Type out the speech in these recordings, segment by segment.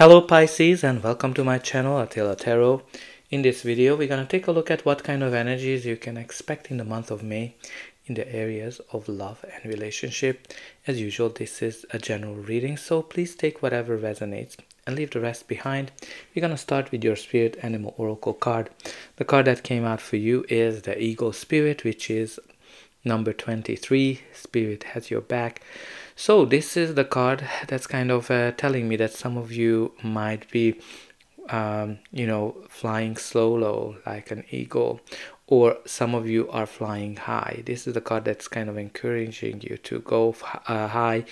Hello Pisces and welcome to my channel Attila Tarot. In this video we're to take a look at what kind of energies you can expect in the month of May in the areas of love and relationship. As usual this is a general reading so please take whatever resonates and leave the rest behind. We're to start with your spirit animal oracle card. The card that came out for you is the eagle spirit which is number 23 spirit has your back so this is the card that's kind of uh, telling me that some of you might be um, you know flying solo like an eagle or some of you are flying high. This is the card that's kind of encouraging you to go uh, high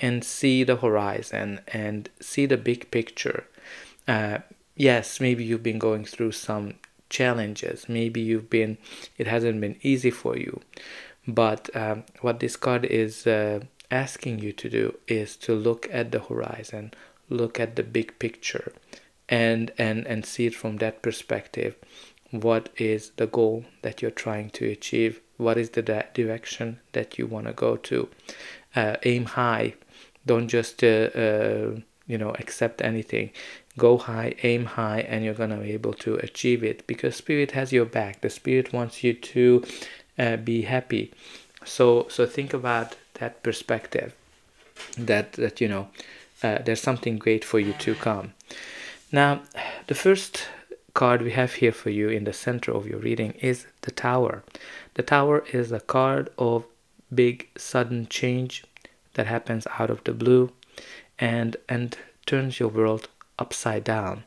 and see the horizon and see the big picture. Uh, yes maybe you've been going through some challenges. Maybe you've been it hasn't been easy for you. But um, what this card is uh, asking you to do is to look at the horizon, look at the big picture, and and and see it from that perspective. What is the goal that you're trying to achieve? What is the direction that you want to go to? Uh, aim high. Don't just uh, uh, you know accept anything go high aim high and you're gonna be able to achieve it because spirit has your back the spirit wants you to uh, be happy so so think about that perspective that that you know uh, there's something great for you to come. Now the first card we have here for you in the center of your reading is the tower. The tower is a card of big sudden change that happens out of the blue and and turns your world upside down.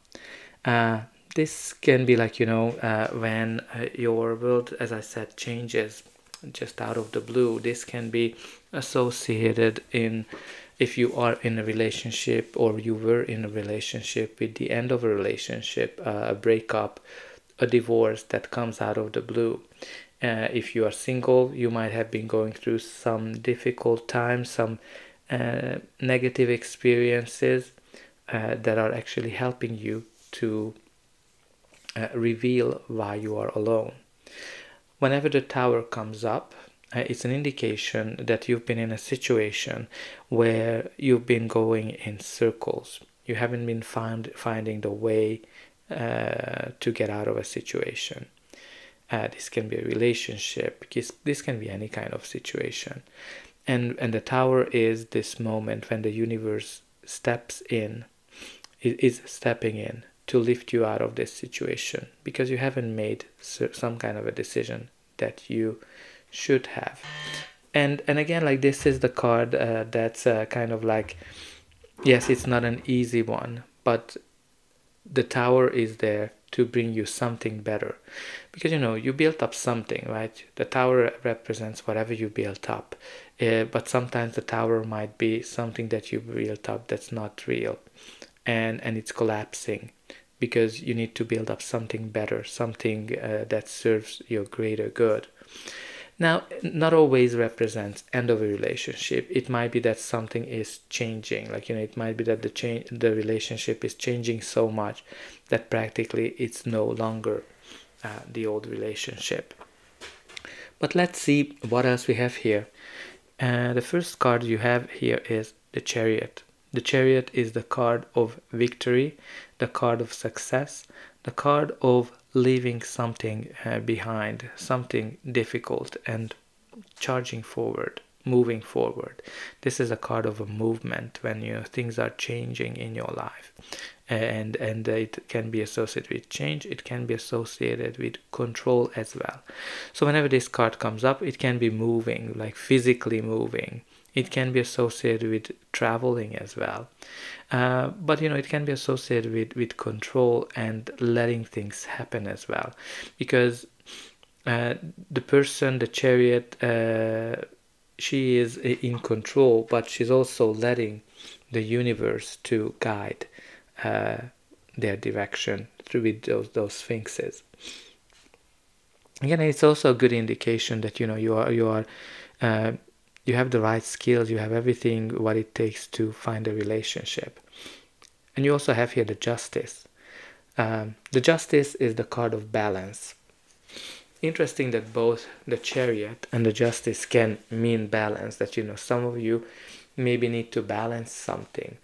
Uh, this can be like you know uh, when uh, your world as i said changes just out of the blue this can be associated in if you are in a relationship or you were in a relationship with the end of a relationship uh, a breakup a divorce that comes out of the blue uh, if you are single you might have been going through some difficult times some uh, negative experiences uh, that are actually helping you to uh, reveal why you are alone. Whenever the tower comes up, uh, it's an indication that you've been in a situation where you've been going in circles. You haven't been find, finding the way uh, to get out of a situation. Uh, this can be a relationship. This, this can be any kind of situation. And, and the tower is this moment when the universe steps in, is stepping in to lift you out of this situation because you haven't made some kind of a decision that you should have. And and again like this is the card uh, that's uh, kind of like yes it's not an easy one but the tower is there to bring you something better. Because you know you built up something right? The tower represents whatever you built up. Uh, but sometimes the tower might be something that you built up that's not real and and it's collapsing because you need to build up something better something uh, that serves your greater good. Now not always represents end of a relationship. It might be that something is changing like you know it might be that the change the relationship is changing so much that practically it's no longer uh, the old relationship. But let's see what else we have here. Uh, the first card you have here is the chariot. The chariot is the card of victory, the card of success, the card of leaving something uh, behind, something difficult, and charging forward, moving forward. This is a card of a movement when you know, things are changing in your life. And, and it can be associated with change, it can be associated with control as well. So, whenever this card comes up, it can be moving, like physically moving it can be associated with traveling as well. Uh, but you know, it can be associated with, with control and letting things happen as well. Because uh, the person, the chariot, uh, she is in control, but she's also letting the universe to guide uh, their direction through those those sphinxes. Again, it's also a good indication that you know you are you are uh, you have the right skills, you have everything what it takes to find a relationship. And you also have here the justice. Um, the justice is the card of balance. Interesting that both the chariot and the justice can mean balance. That you know, some of you maybe need to balance something.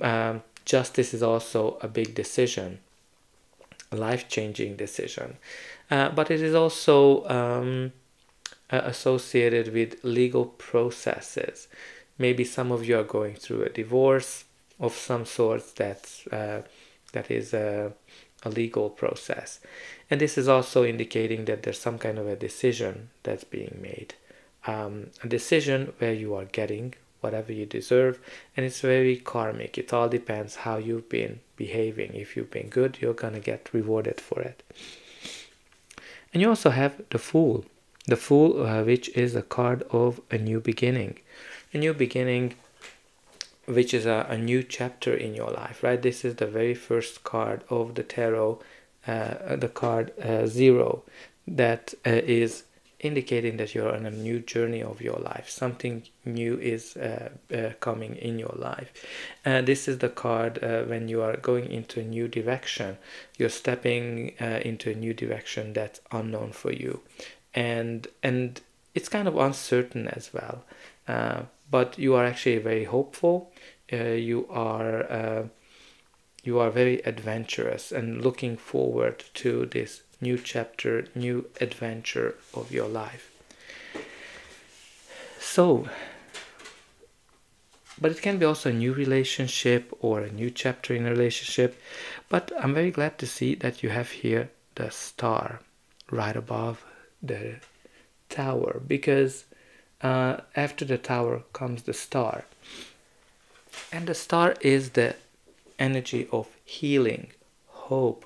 Um, justice is also a big decision, a life-changing decision, uh, but it is also um, associated with legal processes. Maybe some of you are going through a divorce of some sort that's uh, that is a, a legal process, and this is also indicating that there's some kind of a decision that's being made, um, a decision where you are getting whatever you deserve, and it's very karmic. It all depends how you've been behaving. If you've been good, you're gonna get rewarded for it. And you also have the Fool, the Fool, uh, which is a card of a new beginning, a new beginning which is a, a new chapter in your life, right? This is the very first card of the tarot, uh, the card uh, zero, that uh, is indicating that you're on a new journey of your life. Something new is uh, uh, coming in your life. This is the card uh, when you are going into a new direction. You're stepping into a new direction that's unknown for you, and and it's kind of uncertain as well but you are actually very hopeful. Uh, you are uh, you are very adventurous and looking forward to this new chapter, new adventure of your life. So, but it can be also a new relationship or a new chapter in a relationship. But I'm very glad to see that you have here the star right above the tower because uh, after the tower comes the star. And the star is the energy of healing, hope,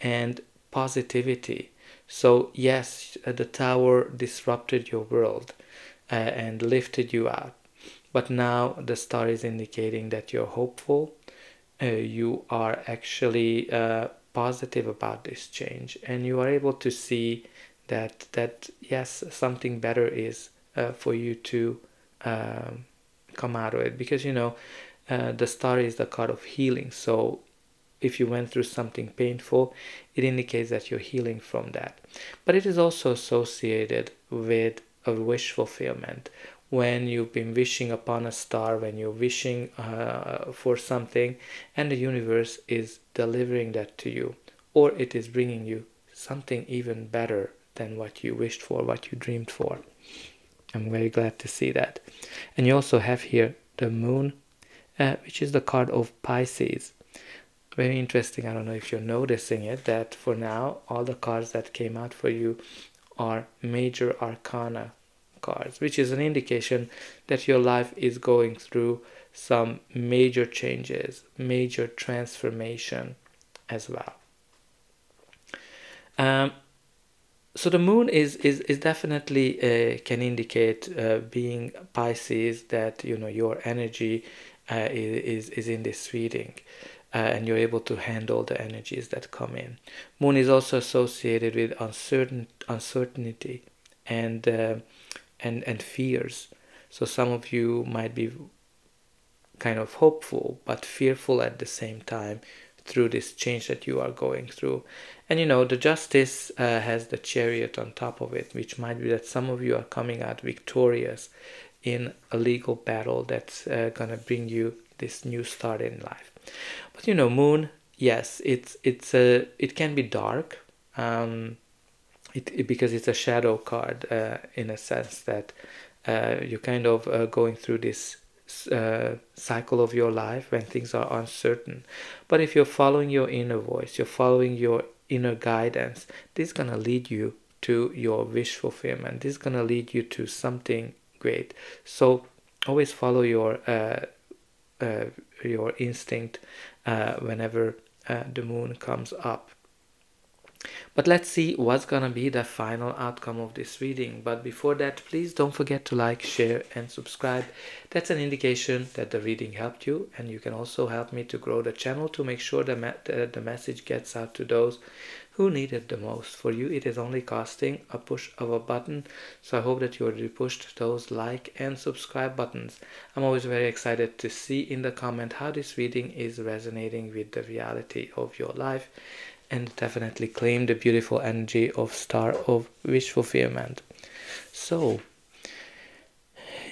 and positivity. So, yes, uh, the tower disrupted your world uh, and lifted you up But now the star is indicating that you're hopeful, uh, you are actually uh, positive about this change, and you are able to see that that yes, something better is uh, for you to um, come out of it. Because you know uh, the star is the card of healing. So if you went through something painful it indicates that you're healing from that. But it is also associated with a wish fulfillment. When you've been wishing upon a star when you're wishing uh, for something and the universe is delivering that to you or it is bringing you something even better than what you wished for what you dreamed for I'm very glad to see that. And you also have here the moon, uh, which is the card of Pisces. Very interesting. I don't know if you're noticing it, that for now, all the cards that came out for you are major arcana cards, which is an indication that your life is going through some major changes, major transformation as well. Um, so the moon is is, is definitely uh, can indicate uh, being pisces that you know your energy uh, is is in this reading uh, and you're able to handle the energies that come in. Moon is also associated with uncertain uncertainty and uh, and and fears. So some of you might be kind of hopeful but fearful at the same time through this change that you are going through. And you know, the justice uh, has the chariot on top of it, which might be that some of you are coming out victorious in a legal battle that's uh, gonna bring you this new start in life. But you know, moon, yes, it's it's a it can be dark, um, it, it because it's a shadow card uh, in a sense that uh, you're kind of uh, going through this uh, cycle of your life when things are uncertain. But if you're following your inner voice, you're following your inner guidance, this is gonna lead you to your wish fulfillment. This is gonna lead you to something great. So always follow your uh, uh, your instinct uh, whenever uh, the moon comes up. But let's see what's gonna be the final outcome of this reading. But before that, please don't forget to like, share, and subscribe. That's an indication that the reading helped you, and you can also help me to grow the channel to make sure the, the message gets out to those who need it the most. For you, it is only costing a push of a button, so I hope that you already pushed those like and subscribe buttons. I'm always very excited to see in the comment how this reading is resonating with the reality of your life and definitely claim the beautiful energy of star of wish fulfillment so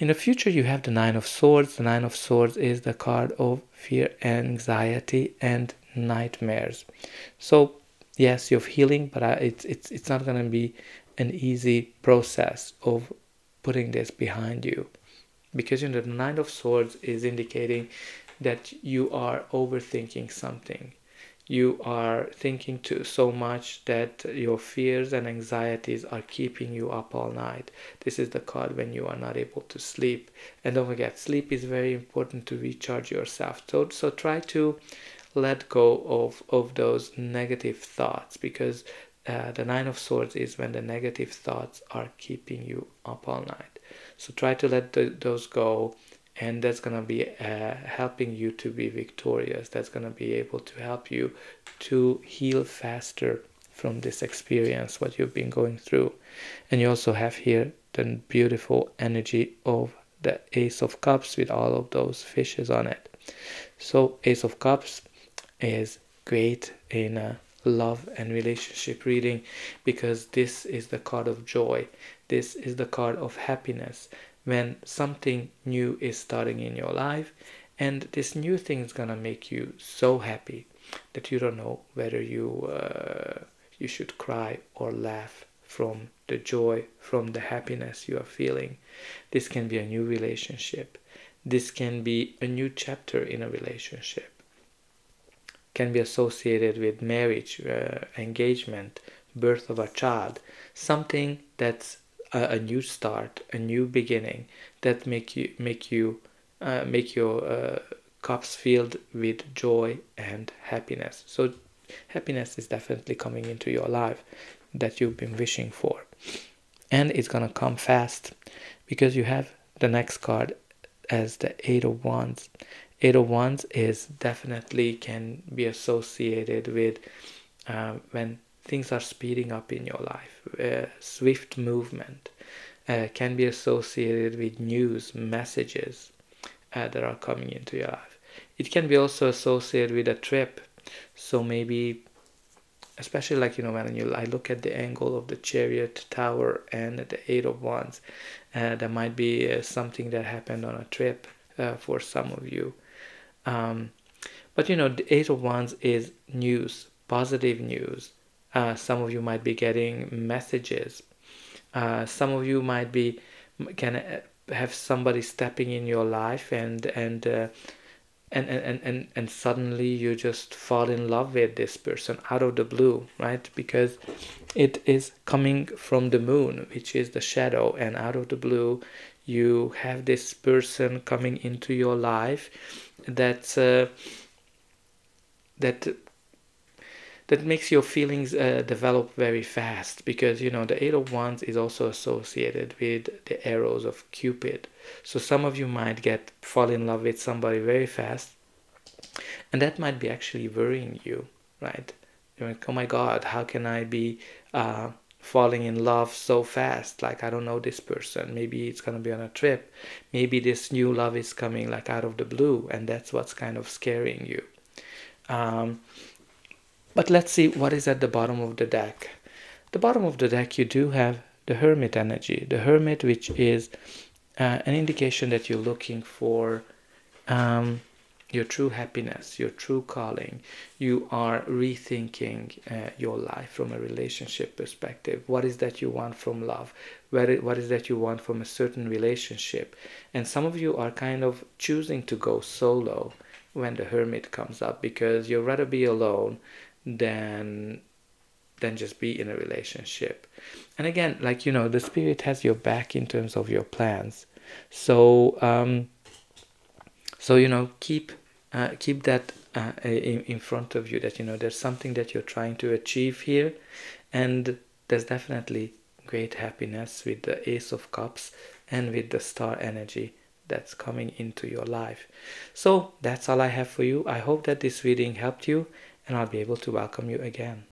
in the future you have the nine of swords. The nine of swords is the card of fear, anxiety, and nightmares. So yes, you're healing, but uh, it's it's it's not gonna be an easy process of putting this behind you, because you know the Nine of Swords is indicating that you are overthinking something you are thinking too so much that your fears and anxieties are keeping you up all night. This is the card when you are not able to sleep. And don't forget sleep is very important to recharge yourself. So so try to let go of of those negative thoughts because uh, the nine of swords is when the negative thoughts are keeping you up all night. So try to let the, those go and that's going to be uh, helping you to be victorious. That's going to be able to help you to heal faster from this experience what you've been going through. And you also have here the beautiful energy of the ace of cups with all of those fishes on it. So ace of cups is great in a love and relationship reading because this is the card of joy. This is the card of happiness when something new is starting in your life and this new thing is gonna make you so happy that you don't know whether you uh, you should cry or laugh from the joy from the happiness you are feeling. This can be a new relationship. This can be a new chapter in a relationship. Can be associated with marriage uh, engagement birth of a child something that's a, a, new start, a new beginning that make you make you uh, make your uh, cups filled with joy and happiness. So happiness is definitely coming into your life that you've been wishing for, and it's gonna come fast because you have the next card as the eight of wands. Eight of wands is definitely can be associated with uh, when things are speeding up in your life. Uh, swift movement uh, can be associated with news, messages uh, that are coming into your life. It can be also associated with a trip. So maybe, especially like you know when you I look at the angle of the chariot tower and the eight of wands, uh, there might be uh, something that happened on a trip uh, for some of you. Um, but you know the eight of wands is news, positive news uh, some of you might be getting messages. Uh, some of you might be can uh, have somebody stepping in your life and and uh, and, and, and, and suddenly you just fall in love with this person out of the blue, right? Because it is coming from the moon, which is the shadow, and out of the blue, you have this person coming into your life that's uh, that that makes your feelings uh, develop very fast because you know the eight of wands is also associated with the arrows of cupid. So some of you might get fall in love with somebody very fast and that might be actually worrying you right? You're like oh my god how can i be uh, falling in love so fast? Like i don't know this person. Maybe it's going to be on a trip. Maybe this new love is coming like out of the blue and that's what's kind of scaring you. Um, but let's see what is at the bottom of the deck. The bottom of the deck, you do have the Hermit energy. The Hermit, which is uh, an indication that you're looking for um, your true happiness, your true calling. You are rethinking uh, your life from a relationship perspective. What is that you want from love? what is that you want from a certain relationship? And some of you are kind of choosing to go solo when the hermit comes up because you'd rather be alone than than just be in a relationship. And again, like you know, the spirit has your back in terms of your plans. So um, so you know, keep uh, keep that uh, in, in front of you. That you know, there's something that you're trying to achieve here, and there's definitely great happiness with the Ace of Cups and with the Star energy that's coming into your life. So that's all I have for you. I hope that this reading helped you and I'll be able to welcome you again.